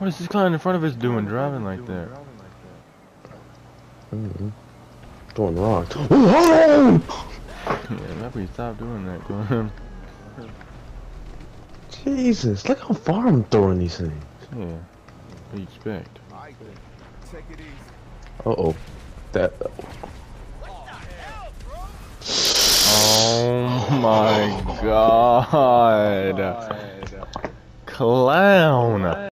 What is this clown in front of us doing, driving like that? Mm -hmm. Throwing rocks. Yeah, maybe stop doing that, clown. Jesus, look how far I'm throwing these things. Yeah, what do you expect? Uh oh. That. Oh my god. Clown.